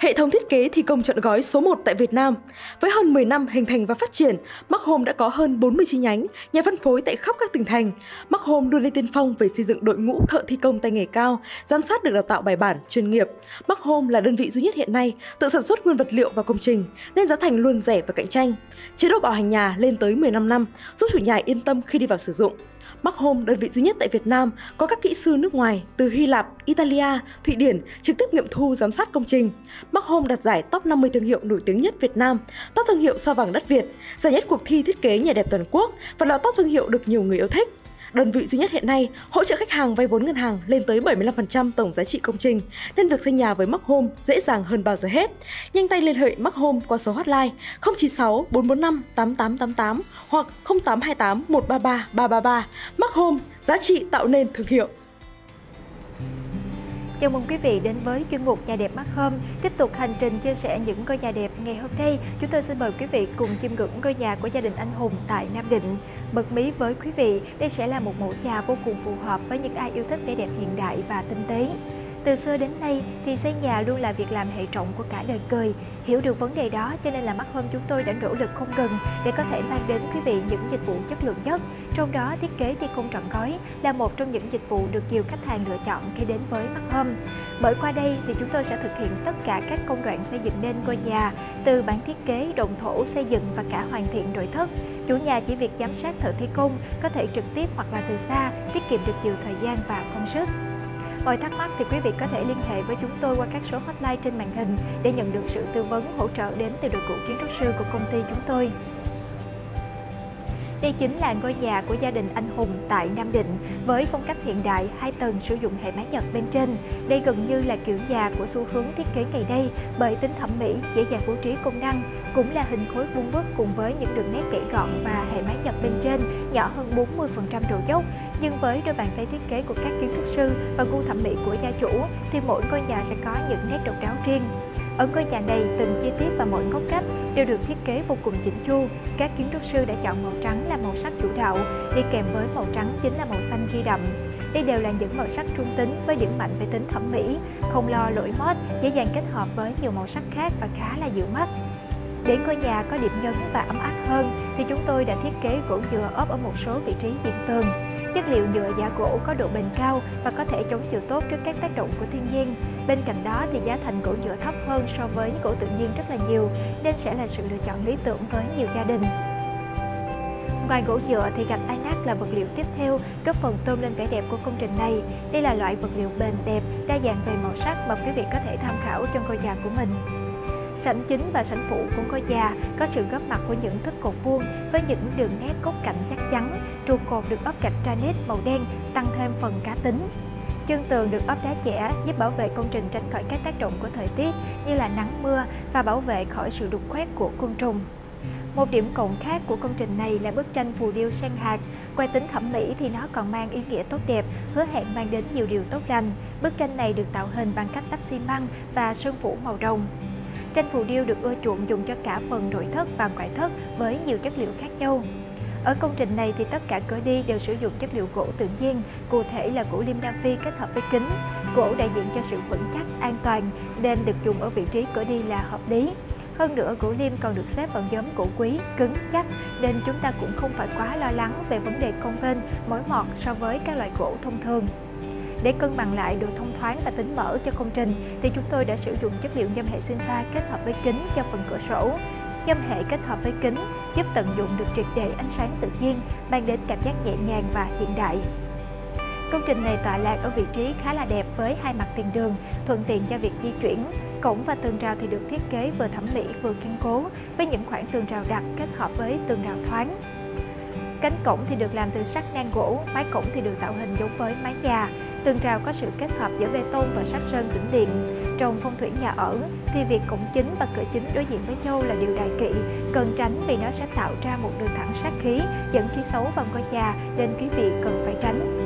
hệ thống thiết kế thi công trọn gói số 1 tại Việt Nam. Với hơn 10 năm hình thành và phát triển, Mark Home đã có hơn 40 chi nhánh, nhà phân phối tại khắp các tỉnh thành. Mark Home luôn lên tiên phong về xây dựng đội ngũ thợ thi công tay nghề cao, giám sát được đào tạo bài bản, chuyên nghiệp. Mark Home là đơn vị duy nhất hiện nay tự sản xuất nguyên vật liệu và công trình, nên giá thành luôn rẻ và cạnh tranh. Chế độ bảo hành nhà lên tới 15 năm, giúp chủ nhà yên tâm khi đi vào sử dụng. Mark Home, đơn vị duy nhất tại Việt Nam, có các kỹ sư nước ngoài từ Hy Lạp, Italia, Thụy Điển trực tiếp nghiệm thu giám sát công trình. Mark Home đạt giải top 50 thương hiệu nổi tiếng nhất Việt Nam, top thương hiệu sao vàng đất Việt, giải nhất cuộc thi thiết kế nhà đẹp toàn quốc và là top thương hiệu được nhiều người yêu thích. Đơn vị duy nhất hiện nay hỗ trợ khách hàng vay vốn ngân hàng lên tới 75% tổng giá trị công trình, nên việc xây nhà với Mark Home dễ dàng hơn bao giờ hết. Nhanh tay liên hệ Mark Home qua số hotline 096 445 8888 hoặc 0828 133 333. Mark Home, giá trị tạo nên thương hiệu. Chào mừng quý vị đến với chuyên mục Nhà đẹp mắt hôm. Tiếp tục hành trình chia sẻ những ngôi nhà đẹp ngày hôm nay, chúng tôi xin mời quý vị cùng chiêm ngưỡng ngôi nhà của gia đình anh Hùng tại Nam Định. Bật mí với quý vị, đây sẽ là một mẫu nhà vô cùng phù hợp với những ai yêu thích vẻ đẹp hiện đại và tinh tế. Từ xưa đến nay thì xây nhà luôn là việc làm hệ trọng của cả đời cười. Hiểu được vấn đề đó cho nên là mắt hôm chúng tôi đã nỗ lực không ngừng để có thể mang đến quý vị những dịch vụ chất lượng nhất. Trong đó thiết kế thi công trọn gói là một trong những dịch vụ được nhiều khách hàng lựa chọn khi đến với mắt hôm. Bởi qua đây thì chúng tôi sẽ thực hiện tất cả các công đoạn xây dựng nên ngôi nhà từ bản thiết kế, đồng thổ, xây dựng và cả hoàn thiện nội thất. Chủ nhà chỉ việc giám sát thợ thi công, có thể trực tiếp hoặc là từ xa, tiết kiệm được nhiều thời gian và công sức. Mọi thắc mắc thì quý vị có thể liên hệ với chúng tôi qua các số hotline trên màn hình để nhận được sự tư vấn, hỗ trợ đến từ đội ngũ kiến trúc sư của công ty chúng tôi. Đây chính là ngôi nhà của gia đình anh Hùng tại Nam Định với phong cách hiện đại hai tầng sử dụng hệ mái Nhật bên trên. Đây gần như là kiểu nhà của xu hướng thiết kế ngày đây bởi tính thẩm mỹ, dễ dàng bố trí công năng, cũng là hình khối vuông vức cùng với những đường nét kỹ gọn và hệ mái Nhật bên trên nhỏ hơn 40% độ dốc. Nhưng với đôi bàn tay thiết kế của các kiến trúc sư và gu thẩm mỹ của gia chủ thì mỗi ngôi nhà sẽ có những nét độc đáo riêng. Ở ngôi nhà này, từng chi tiết và mỗi ngóc cách đều được thiết kế vô cùng chỉnh chu. Các kiến trúc sư đã chọn màu trắng là màu sắc chủ đạo, đi kèm với màu trắng chính là màu xanh ghi đậm. Đây đều là những màu sắc trung tính với điểm mạnh về tính thẩm mỹ, không lo lỗi mốt dễ dàng kết hợp với nhiều màu sắc khác và khá là dịu mắt. Để ngôi nhà có điểm nhấn và ấm áp hơn thì chúng tôi đã thiết kế gỗ dừa ốp ở một số vị trí diện tường. Chất liệu nhựa giả gỗ có độ bền cao và có thể chống chịu tốt trước các tác động của thiên nhiên. Bên cạnh đó thì giá thành gỗ nhựa thấp hơn so với gỗ tự nhiên rất là nhiều nên sẽ là sự lựa chọn lý tưởng với nhiều gia đình. Ngoài gỗ nhựa thì gạch inox là vật liệu tiếp theo góp phần tôn lên vẻ đẹp của công trình này. Đây là loại vật liệu bền đẹp, đa dạng về màu sắc mà quý vị có thể tham khảo trong ngôi nhà của mình. Sảnh chính và sảnh phụ của ngôi nhà có sự góp mặt của những thức cột vuông với những đường nét cốt cạnh chắc chắn, trụ cột được ốp gạch granite màu đen tăng thêm phần cá tính. Chân tường được ốp đá chẻ giúp bảo vệ công trình tránh khỏi các tác động của thời tiết như là nắng mưa và bảo vệ khỏi sự đục khoét của côn trùng. Một điểm cộng khác của công trình này là bức tranh phù điêu sen hạt. Qua tính thẩm mỹ thì nó còn mang ý nghĩa tốt đẹp, hứa hẹn mang đến nhiều điều tốt lành. Bức tranh này được tạo hình bằng cách đắp xi măng và sơn phủ màu đồng. Tranh phù điêu được ưa chuộng dùng cho cả phần nội thất và ngoại thất với nhiều chất liệu khác nhau. Ở công trình này thì tất cả cửa đi đều sử dụng chất liệu gỗ tự nhiên, cụ thể là gỗ lim Nam Phi kết hợp với kính. Gỗ đại diện cho sự vững chắc, an toàn nên được dùng ở vị trí cửa đi là hợp lý. Hơn nữa, gỗ lim còn được xếp vào nhóm gỗ quý, cứng, chắc nên chúng ta cũng không phải quá lo lắng về vấn đề cong vênh, mối mọt so với các loại gỗ thông thường. Để cân bằng lại độ thông thoáng và tính mở cho công trình thì chúng tôi đã sử dụng chất liệu nhôm hệ sinh pha kết hợp với kính cho phần cửa sổ. Nhôm hệ kết hợp với kính giúp tận dụng được triệt để ánh sáng tự nhiên, mang đến cảm giác nhẹ nhàng và hiện đại. Công trình này tọa lạc ở vị trí khá là đẹp với hai mặt tiền đường, thuận tiện cho việc di chuyển. Cổng và tường rào thì được thiết kế vừa thẩm mỹ vừa kiên cố với những khoảng tường rào đặc kết hợp với tường rào thoáng. Cánh cổng thì được làm từ sắt ngang gỗ, mái cổng thì được tạo hình giống với mái nhà. Tường rào có sự kết hợp giữa bê tông và sắt sơn tĩnh điện. Trong phong thủy nhà ở thì việc cổng chính và cửa chính đối diện với nhau là điều đại kỵ, cần tránh vì nó sẽ tạo ra một đường thẳng sát khí, dẫn khí xấu vào ngôi nhà nên quý vị cần phải tránh.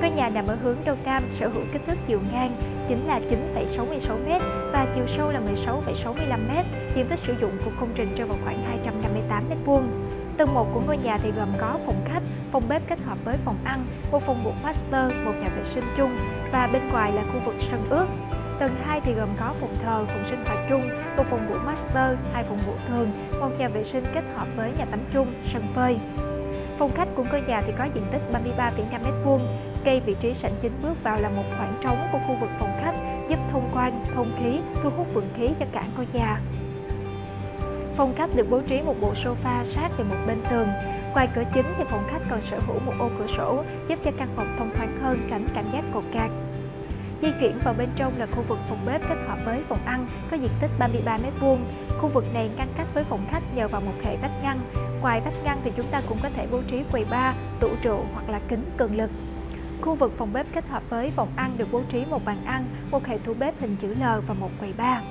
Ngôi nhà nằm ở hướng đông nam, sở hữu kích thước chiều ngang chính là 9,66m và chiều sâu là 16,65m. Diện tích sử dụng của công trình rơi vào khoảng 258m2. Tầng 1 của ngôi nhà thì gồm có phòng khách, phòng bếp kết hợp với phòng ăn, một phòng ngủ master, một nhà vệ sinh chung và bên ngoài là khu vực sân ướt. Tầng 2 thì gồm có phòng thờ, phòng sinh hoạt chung, một phòng ngủ master, hai phòng ngủ thường, một nhà vệ sinh kết hợp với nhà tắm chung, sân phơi. Phòng khách của ngôi nhà thì có diện tích 33,5 m2. Cây vị trí sảnh chính bước vào là một khoảng trống của khu vực phòng khách, giúp thông quan, thông khí, thu hút vượng khí cho cả ngôi nhà. Phòng khách được bố trí một bộ sofa sát về một bên tường. Ngoài cửa chính thì phòng khách còn sở hữu một ô cửa sổ giúp cho căn phòng thông thoáng hơn, tránh cảm giác cột cạc. Di chuyển vào bên trong là khu vực phòng bếp kết hợp với phòng ăn có diện tích 33 m2. Khu vực này ngăn cách với phòng khách nhờ vào một hệ vách ngăn. Ngoài vách ngăn thì chúng ta cũng có thể bố trí quầy bar, tủ rượu hoặc là kính cường lực. Khu vực phòng bếp kết hợp với phòng ăn được bố trí một bàn ăn, một hệ tủ bếp hình chữ L và một quầy bar.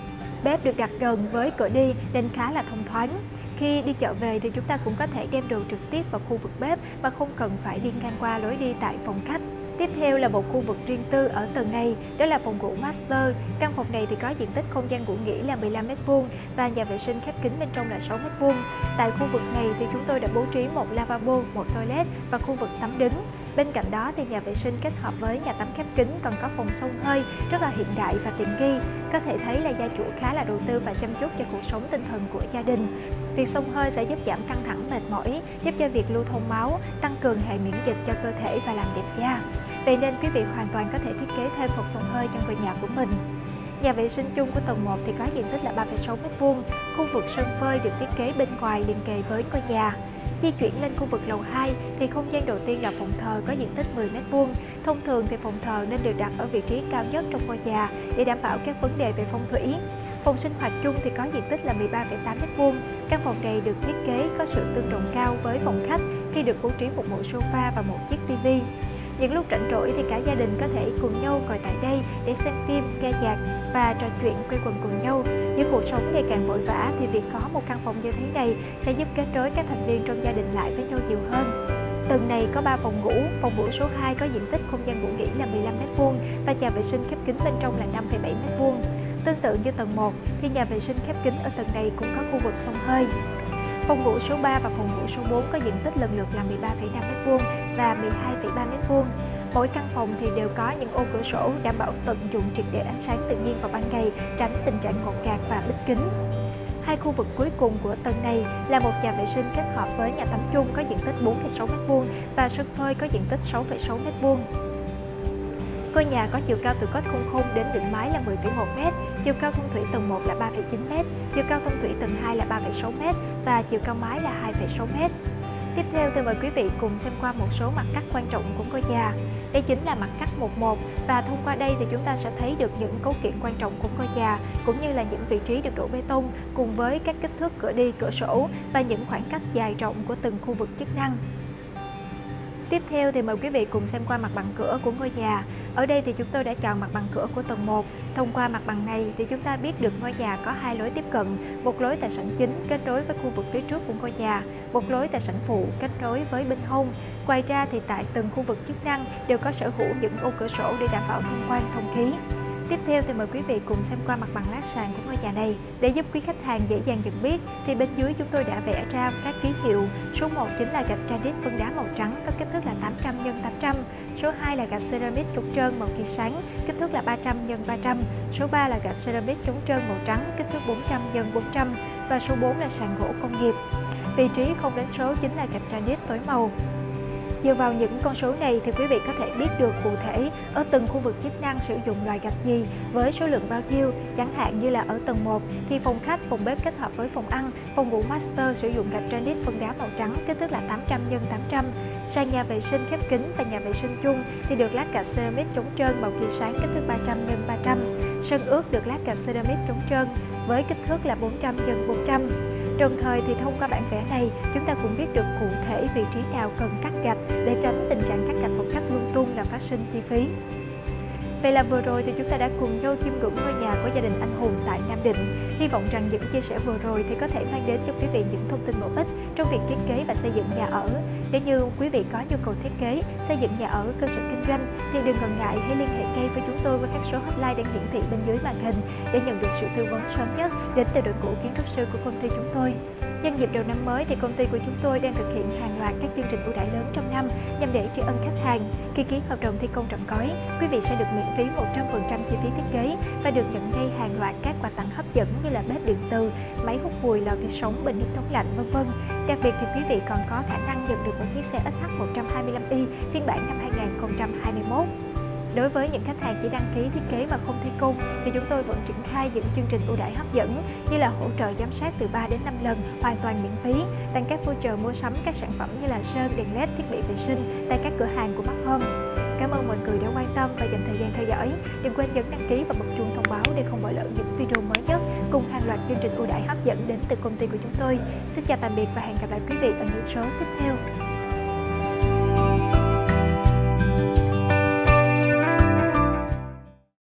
Bếp được đặt gần với cửa đi nên khá là thông thoáng. Khi đi chợ về thì chúng ta cũng có thể đem đồ trực tiếp vào khu vực bếp mà không cần phải đi ngang qua lối đi tại phòng khách. Tiếp theo là một khu vực riêng tư ở tầng này, đó là phòng ngủ master. Căn phòng này thì có diện tích không gian ngủ nghỉ là 15 m2 và nhà vệ sinh khép kín bên trong là 6 m2. Tại khu vực này thì chúng tôi đã bố trí một lavabo, một toilet và khu vực tắm đứng. Bên cạnh đó thì nhà vệ sinh kết hợp với nhà tắm khép kín còn có phòng sông hơi rất là hiện đại và tiện nghi. Có thể thấy là gia chủ khá là đầu tư và chăm chút cho cuộc sống tinh thần của gia đình. Việc sông hơi sẽ giúp giảm căng thẳng mệt mỏi, giúp cho việc lưu thông máu, tăng cường hệ miễn dịch cho cơ thể và làm đẹp da. Vậy nên quý vị hoàn toàn có thể thiết kế thêm phòng sông hơi trong ngôi nhà của mình. Nhà vệ sinh chung của tầng 1 thì có diện tích là 3,6 m2, khu vực sân phơi được thiết kế bên ngoài liền kề với ngôi nhà. Di chuyển lên khu vực lầu 2 thì không gian đầu tiên là phòng thờ có diện tích 10 m2. Thông thường thì phòng thờ nên được đặt ở vị trí cao nhất trong ngôi nhà để đảm bảo các vấn đề về phong thủy. Phòng sinh hoạt chung thì có diện tích là 13,8 m2. Căn phòng này được thiết kế có sự tương đồng cao với phòng khách khi được bố trí một bộ sofa và một chiếc tivi. Những lúc rảnh rỗi thì cả gia đình có thể cùng nhau ngồi tại đây để xem phim, nghe nhạc và trò chuyện quây quần cùng nhau. với cuộc sống ngày càng vội vã thì việc có một căn phòng như thế này sẽ giúp kết nối các thành viên trong gia đình lại với nhau nhiều hơn. Tầng này có 3 phòng ngủ, phòng ngủ số 2 có diện tích không gian ngủ nghỉ là 15 m2 và nhà vệ sinh khép kín bên trong là 5,7 m2. Tương tự như tầng 1 thì nhà vệ sinh khép kín ở tầng này cũng có khu vực sông hơi. Phòng ngủ số 3 và phòng ngủ số 4 có diện tích lần lượt là 13,5 m2 và 12,3 m2. Mỗi căn phòng thì đều có những ô cửa sổ đảm bảo tận dụng triệt để ánh sáng tự nhiên vào ban ngày, tránh tình trạng ngột ngạt và bích kính. Hai khu vực cuối cùng của tầng này là một nhà vệ sinh kết hợp với nhà tắm chung có diện tích 4,6 m2 và sân phơi có diện tích 6,6 m2. Ngôi nhà có chiều cao từ cốt khung khung đến đỉnh mái là 10,1m, chiều cao thông thủy tầng 1 là 3,9m, chiều cao thông thủy tầng 2 là 3,6m và chiều cao mái là 2,6m. Tiếp theo tôi mời quý vị cùng xem qua một số mặt cắt quan trọng của ngôi nhà. Đây chính là mặt cắt 11 và thông qua đây thì chúng ta sẽ thấy được những cấu kiện quan trọng của ngôi nhà cũng như là những vị trí được đổ bê tông cùng với các kích thước cửa đi, cửa sổ và những khoảng cách dài rộng của từng khu vực chức năng. Tiếp theo thì mời quý vị cùng xem qua mặt bằng cửa của ngôi nhà. Ở đây thì chúng tôi đã chọn mặt bằng cửa của tầng 1. Thông qua mặt bằng này thì chúng ta biết được ngôi nhà có hai lối tiếp cận, một lối tại sảnh chính kết nối với khu vực phía trước của ngôi nhà, một lối tại sảnh phụ kết nối với bên hông. Ngoài ra thì tại từng khu vực chức năng đều có sở hữu những ô cửa sổ để đảm bảo thông quan thông khí. Tiếp theo thì mời quý vị cùng xem qua mặt bằng lát sàn của ngôi nhà này. Để giúp quý khách hàng dễ dàng nhận biết thì bên dưới chúng tôi đã vẽ ra các ký hiệu. Số 1 chính là gạch granite phân đá màu trắng có kích thước là 800 x 800. Số 2 là gạch ceramic chống trơn màu kỳ sáng, kích thước là 300 x 300. Số 3 là gạch ceramic chống trơn màu trắng, kích thước 400 x 400 và số 4 là sàn gỗ công nghiệp. Vị trí không đánh số chính là gạch granite tối màu. Dựa vào những con số này thì quý vị có thể biết được cụ thể ở từng khu vực chức năng sử dụng loại gạch gì với số lượng bao nhiêu. Chẳng hạn như là ở tầng 1 thì phòng khách, phòng bếp kết hợp với phòng ăn, phòng ngủ master sử dụng gạch granite phân đá màu trắng kích thước là 800 x 800. sàn nhà vệ sinh khép kín và nhà vệ sinh chung thì được lát gạch ceramic chống trơn màu kỳ sáng kích thước 300 x 300. Sân ướt được lát gạch ceramic chống trơn với kích thước là 400 x 400. Đồng thời thì thông qua bản vẽ này, chúng ta cũng biết được cụ thể vị trí nào cần cắt gạch để tránh tình trạng cắt gạch một cách lung tung làm phát sinh chi phí. Vậy là vừa rồi thì chúng ta đã cùng nhau chiêm ngưỡng ngôi nhà của gia đình anh Hùng tại Nam Định. Hy vọng rằng những chia sẻ vừa rồi thì có thể mang đến cho quý vị những thông tin bổ ích trong việc thiết kế và xây dựng nhà ở. Nếu như quý vị có nhu cầu thiết kế, xây dựng nhà ở, cơ sở kinh doanh thì đừng ngần ngại hãy liên hệ ngay với chúng tôi qua các số hotline đang hiển thị bên dưới màn hình để nhận được sự tư vấn sớm nhất đến từ đội ngũ kiến trúc sư của công ty chúng tôi. Nhân dịp đầu năm mới thì công ty của chúng tôi đang thực hiện hàng loạt các chương trình ưu đãi lớn trong năm nhằm để tri ân khách hàng. Khi ký hợp đồng thi công trọn gói, quý vị sẽ được miễn phí 100% chi phí thiết kế và được nhận ngay hàng loạt các quà tặng hấp dẫn như là bếp điện từ, máy hút mùi, lò vi sóng, bình nước nóng lạnh vân vân. Đặc biệt thì quý vị còn có khả năng nhận được một chiếc xe SH 125i phiên bản năm 2021. Đối với những khách hàng chỉ đăng ký thiết kế mà không thi công thì chúng tôi vẫn triển khai những chương trình ưu đãi hấp dẫn như là hỗ trợ giám sát từ 3 đến 5 lần hoàn toàn miễn phí, tặng các voucher mua sắm các sản phẩm như là sơn, đèn led, thiết bị vệ sinh tại các cửa hàng của Bắc Home. Cảm ơn mọi người đã quan tâm và dành thời gian theo dõi. Đừng quên nhấn đăng ký và bật chuông thông báo để không bỏ lỡ những video mới nhất cùng hàng loạt chương trình ưu đãi hấp dẫn đến từ công ty của chúng tôi. Xin chào tạm biệt và hẹn gặp lại quý vị ở những số tiếp theo.